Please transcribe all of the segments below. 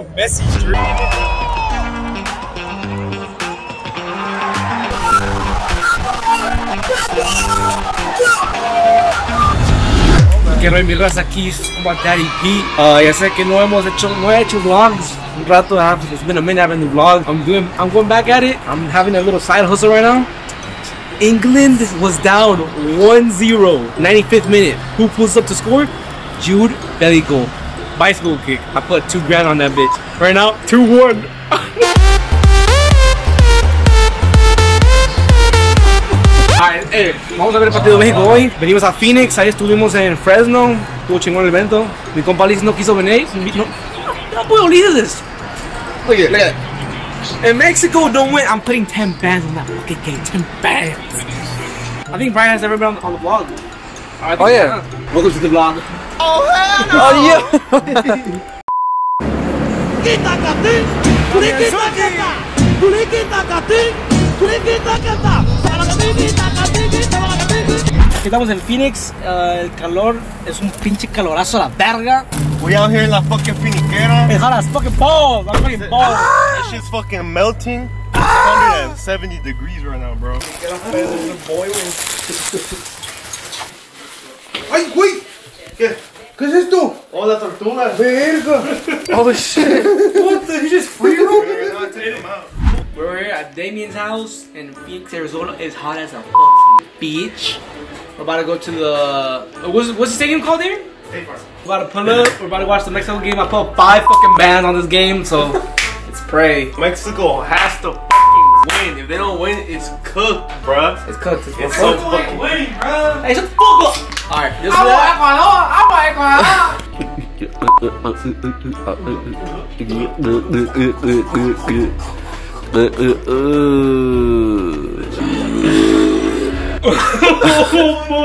messy dream. Que no hay mi raza aquí, es como Daddy P. Uh, ya sé que no hemos hecho, no he hecho vlogs un rato. I have- It's been a minute I haven't done vlog. I'm doing, I'm going back at it. I'm having a little side hustle right now. England was down 1-0, 95th minute. Who pulls up to score? Jude Bellingham. Bicycle kick. I put two grand on that bitch. Right now, 2-1. Alright, eh, vamos a ver el partido de México hoy. Venimos a Phoenix, ahí estuvimos en Fresno. Estuvo chingón el evento. Mi compa Liz no quiso venir. No, no puedo leave this. Look at it, look at it. In Mexico don't win, I'm putting 10 bands on that fucking game. 10 bands. I think Brian has never been on, on the vlog. Oh, yeah. Welcome to the vlog. Oh yeah. Aquí estamos en Phoenix, eh, el calor es un pinche calorazo a la verga. We out here in la fucking finiquera. It's hot as fucking balls, I'm fucking balls. That shit's fucking melting. It's 170 degrees right now, bro. ¡Ay, güey! ¿Qué? ¿Qué es esto? Oh, la tortuga. ¡Verga! Oh shit. What the? You just free roam? We're gonna take them out. We're here at Damien's house in Phoenix, Arizona. It's hot as a fucking beach. We're about to go to the what's what's the stadium called here? State Farm. We're about to pull up. We're about to watch the Mexico game. I put five fucking bands on this game, so let's pray. Mexico has to fucking win. If they don't win, it's cooked, bruh. It's cooked. It's, It's so fucking winning, bruh. Hey, shut the fuck up! All right, this is that.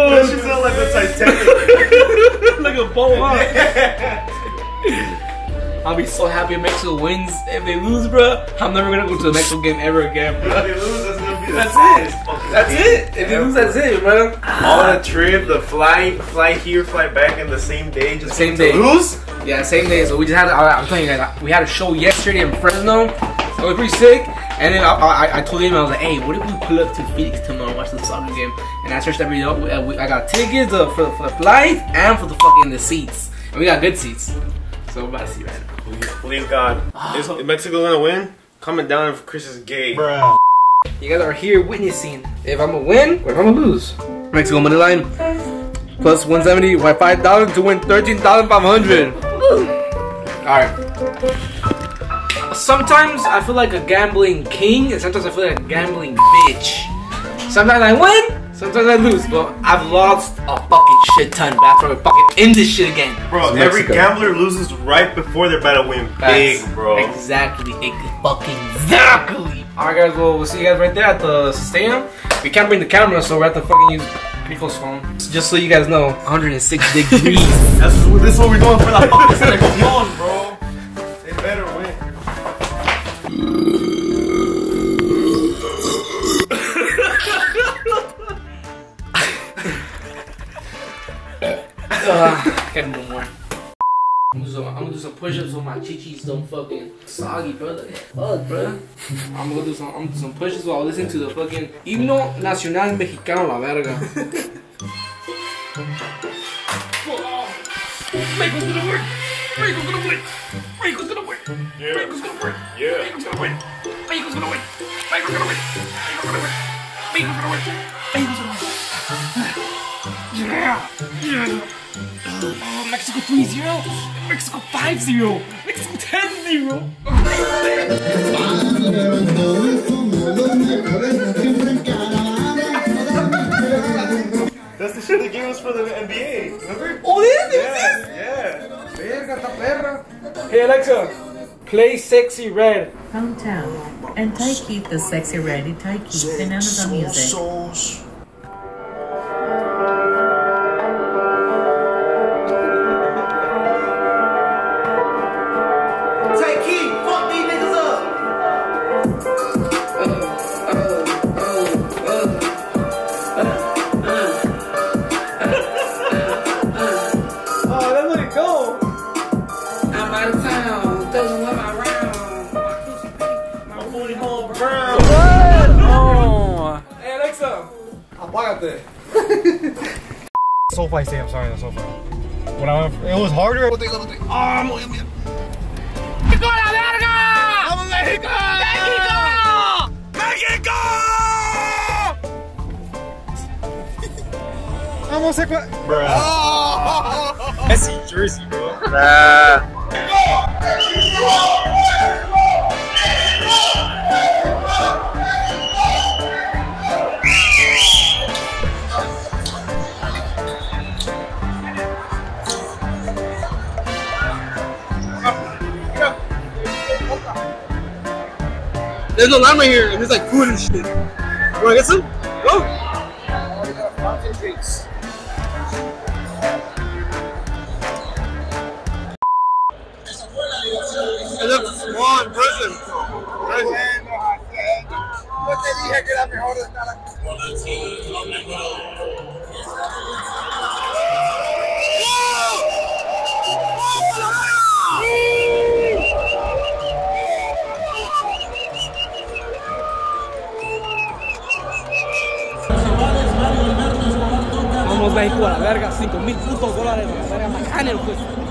That shit sounds like the Titanic. Like a bow, huh? I'll be so happy if Mexico wins. If they lose, bro, I'm never gonna go to the Mexico game ever again. If they lose, that's gonna be the That's it. That's it. If they lose, that's it, bro. On the trip, the flight, fly here, fly back in the same day, just Same day. lose. Yeah, same day. So we just had. I- I'm telling you guys, we had a show yesterday in Fresno. It was pretty sick. And then I, I, I told him I was like, hey, what if we pull up to Phoenix tomorrow and watch the soccer game? And I searched every. Uh, we, I got tickets uh, for, for the flight and for the fucking the seats. And we got good seats. So we're about to see right now. Please, please God, is, is Mexico gonna win? Comment down if Chris is gay. You guys are here witnessing if I'm gonna win or if I'm gonna lose. Mexico money line plus 170, why five dollars to win thirteen thousand five hundred. All right. Sometimes I feel like a gambling king, and sometimes I feel like a gambling bitch. Sometimes I win, sometimes I lose, but I've lost a fucking shit ton. But after we're fucking in this shit again. Bro, It's every Mexico. gambler loses right before they're about to win big, bro. Exactly. Fucking exactly. Alright, guys. Well, we'll see you guys right there at the stadium. We can't bring the camera, so we have to fucking use Pico's phone. Just so you guys know, 106 degrees. That's this is what we're doing for the fucking selección, bro. Uh, gotta do more. I'm gonna, do some, I'm gonna do some push-ups so my chichis don't fucking soggy, brother. Fuck, bro. I'm gonna do some, I'm gonna do some push-ups while listening to the fucking himno nacional mexicano, la verga. Mexico's gonna win. Mexico's gonna win. Mexico's gonna win. Yeah. Mexico's gonna win. Yeah. Mexico's gonna win. Mexico's gonna win. Mexico's gonna win. Mexico's gonna win. Mexico's gonna win. Mexico's gonna win. Yeah. Yeah. Oh, Mexico 3-0. Mexico 5-0. Mexico 10-0. That's the shit they gave us for the NBA. Remember? Oh, yeah, Yeah, yeah. ¡Verga, esta! Hey, Alexa. Play Sexyy Red. Hometown. And Taiki, the sexy ready Taiki, the Amazon music. really going brown. What? Oh. Hey, Alexa. Apágate. SoFi Sam, I'm sorry, that's SoFi. When I went, it was harder. Oh, muy bien. ¡Mexico la verga! ¡Vamos, México! ¡México! ¡México! ¡Vamos, Ecuador! Bruh. Oh. Messy jersey, bro. Nah. There's no llama here, and there's like food and shit. You wanna get some? Go. And then one person. Vamos México a la verga, 5 mil putos dólares, la verga, el juez.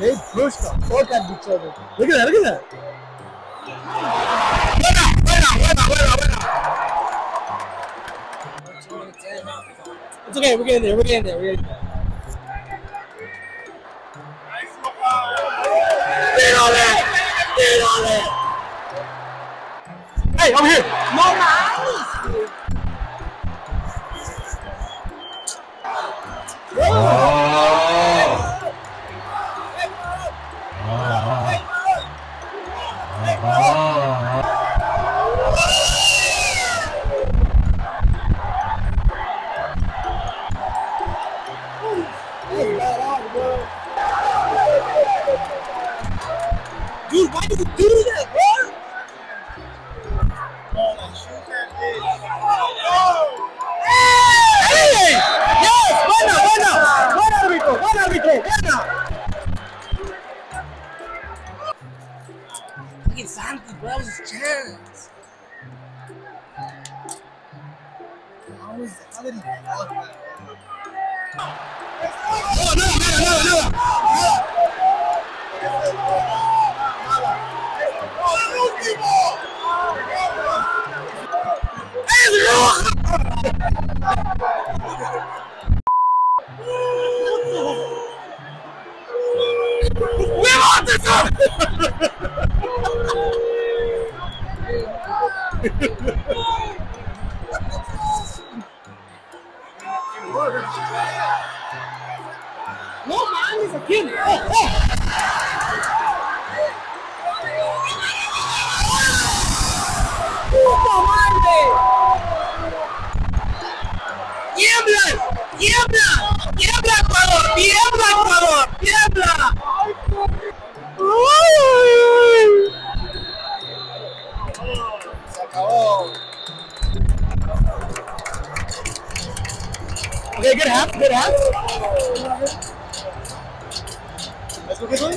They push the fuck at each other. Look at that, look at that. It's okay, we're getting there, we're getting there, we're getting there. Get on that! Get on that! Hey, over here! No, Dude, why do you do that? No mames, ¿a quién? ¡Oh, oh! ¡Puta ¡Tiembla! ¡Tiembla! ¡Tiembla, Ecuador! ¡Tiembla, Ecuador! ¡Tiembla! Okay, good half, good half. Let's go get one.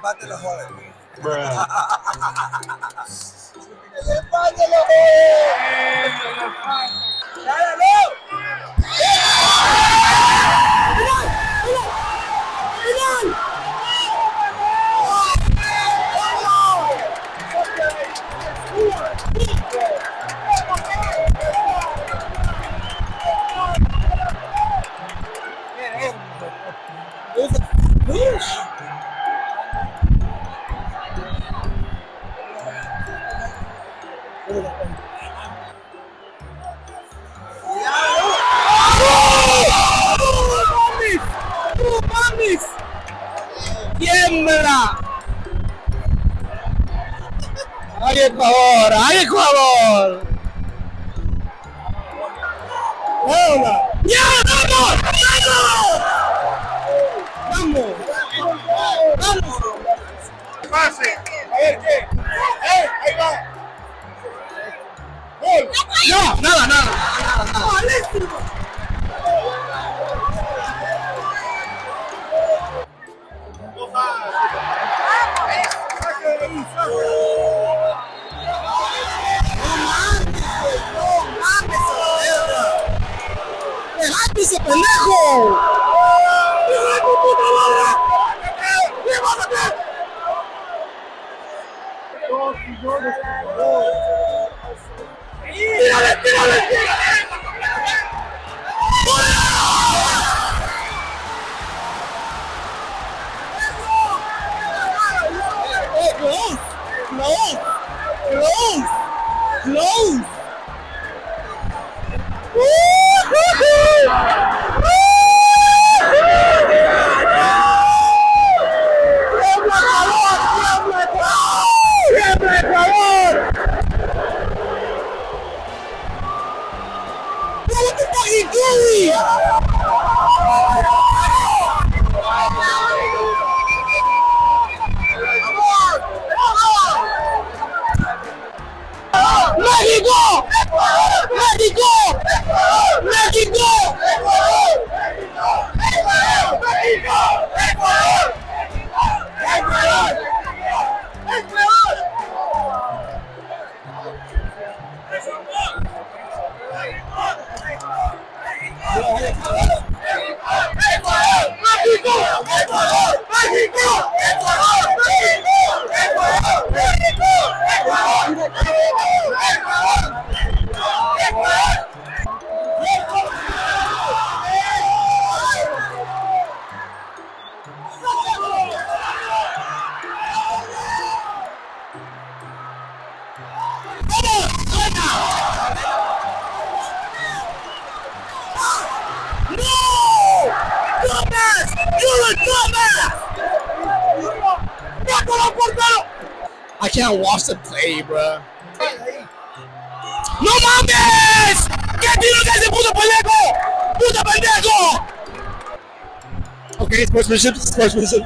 Empate lo jode. El empate lo jode. ¡Ay, Ecuador! ¡Ay, Ecuador! ¡Hola! ¡Ya, vamos! ¡Vamos! ¡Vamos! ¡Vamos! Pase. A ver qué. ¡Eh! Ahí va. ¡Gol! No, nada, nada, nada, nada. ¡Dejate ese pendejo! ¡Tírale, tírale, tírale! Close! Close! Close! Close! ¡México! No! can't watch the play, bro. ¡No mames! Okay, sportsmanship, sportsmanship.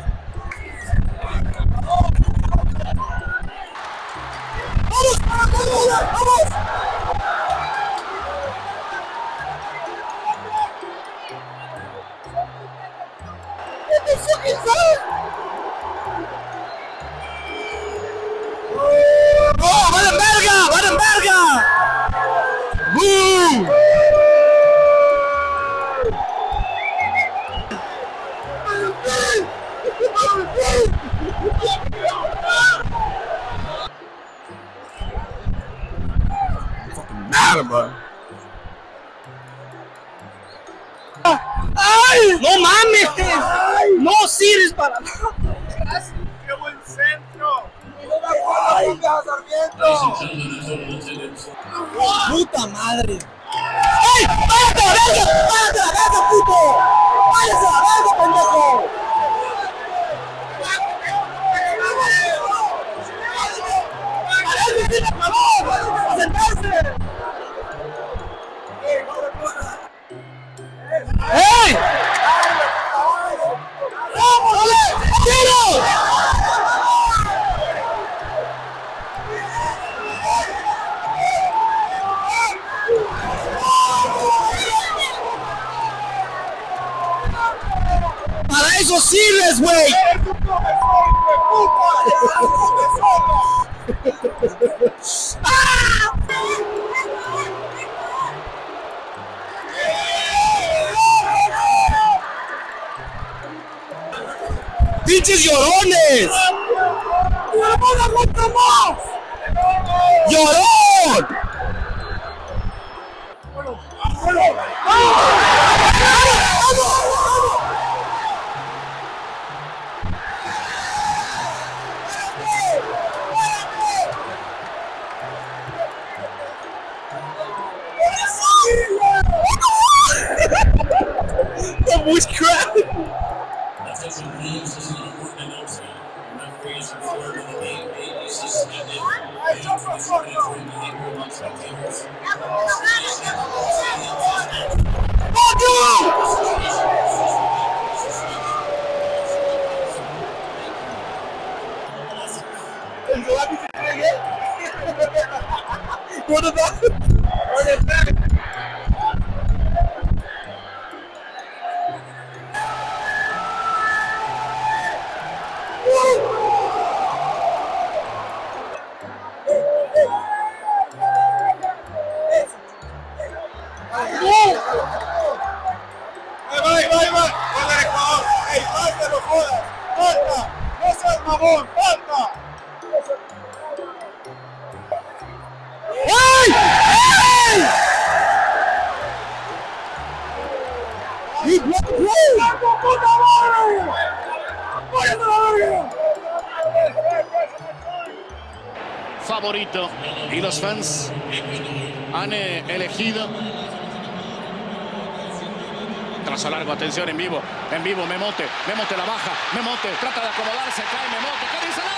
What the fuck is that? ¡No sirves para ¡Qué buen centro! ¡Ay, sargento! ¡Puta madre! ¡Ay! ¡Váyate ¡Pinches llorones! ¡No aguanta más! ¡Llorón! Fuck y los fans han eh, elegido. Trazo largo, atención en vivo, en vivo, Memote, Memote la baja, Memote trata de acomodarse, cae Memote, ¿qué dice el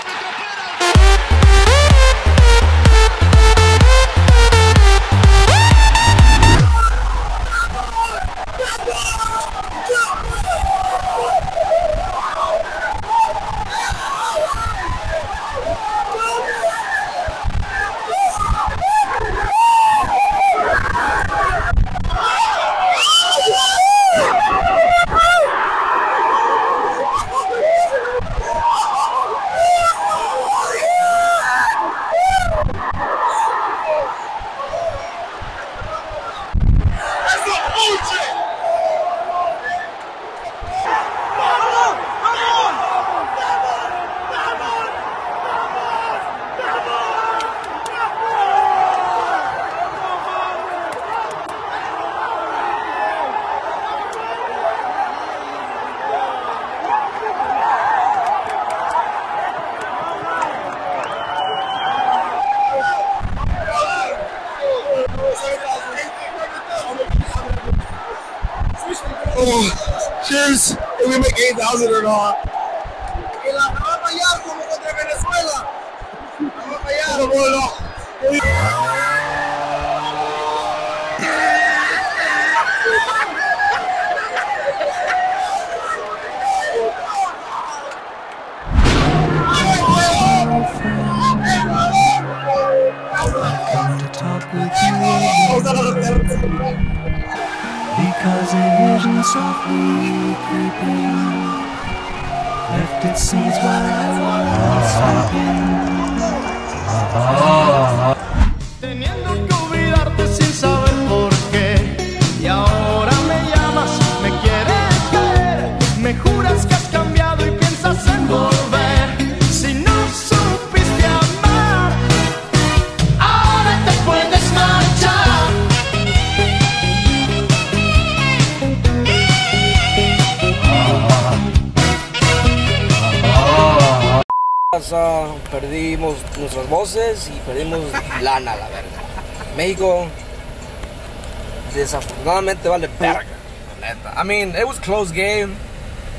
Oh, cheers! If we make 8,000 or not. Venezuela. Softly creeping. Left its seeds while I was sleeping. Ah. Teniendo Perdimos nuestras voces y perdimos lana, la verga. México, desafortunadamente vale verga. I mean, it was close game.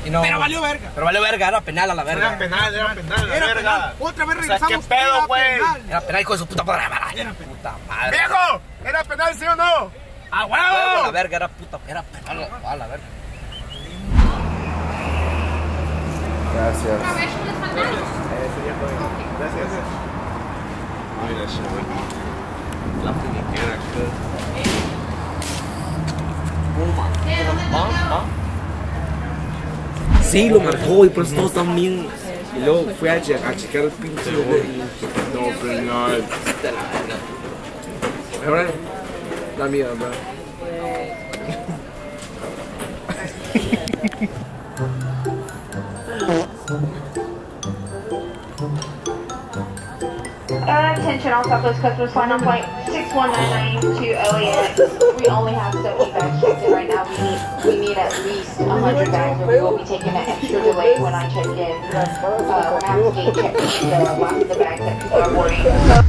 You know, Pero valió verga. Pero valió verga, era penal a la verga. Era penal, era penal, la Era verga. penal. Otra vez O sea, regresamos. ¿qué pedo, era güey? penal. Era penal hijo de su puta madre. Era puta madre. ¡Viejo! ¿Era penal, sí o no? ¡A Huevo, La verga era puta, era penal a la verga. Sí, lo marcó y por eso todos están bien. Y luego fui a, che- a checar el pinche gol y no, pero no. De la verga. Ahora, da miedo, bro. Attention all Southwest customers, flying on flight 6199 to LAX. We only have 70 bags checked in right now. We need we need at least 100 bags, or we will be taking an extra delay when I check in. Uh, when I have to gate check in the of the bags that people are boarding. So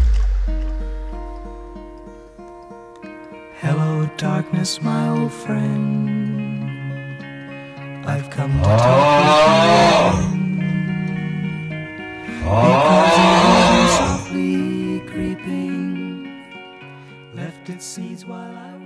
Hello, darkness, my old friend. I've come to talk to you. Because while I.